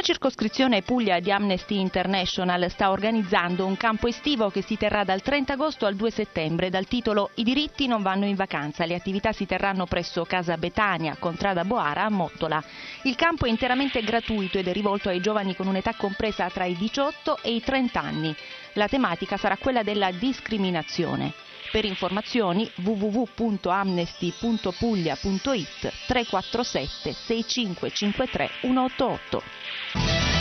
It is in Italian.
circoscrizione Puglia di Amnesty International sta organizzando un campo estivo che si terrà dal 30 agosto al 2 settembre dal titolo I diritti non vanno in vacanza. Le attività si terranno presso Casa Betania, Contrada Boara a Mottola. Il campo è interamente gratuito ed è rivolto ai giovani con un'età compresa tra i 18 e i 30 anni. La tematica sarà quella della discriminazione. Per informazioni www.amnesty.puglia.it 347 6553 188. Continua